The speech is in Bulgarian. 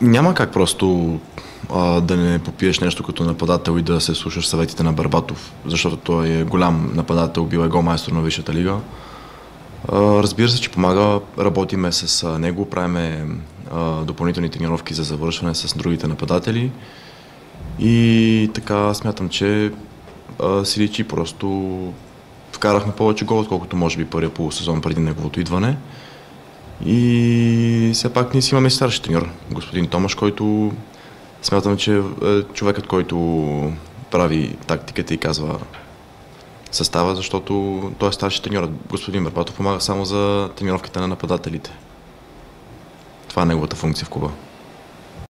Няма как просто а, да не попиеш нещо като нападател и да се слушаш съветите на Барбатов, защото той е голям нападател, бил е голмайстор на Висшата лига. А, разбира се, че помага, работиме с него, правиме допълнителни тренировки за завършване с другите нападатели и така смятам, че а, си личи просто вкарахме повече гол, отколкото може би първия полусезон преди неговото идване. И все пак ние си имаме старши треньор, господин Томаш, който смятам, че е човекът, който прави тактиката и казва състава, защото той е старши треньор. Господин Барбатов помага само за тренировките на нападателите. Това е неговата функция в клуба.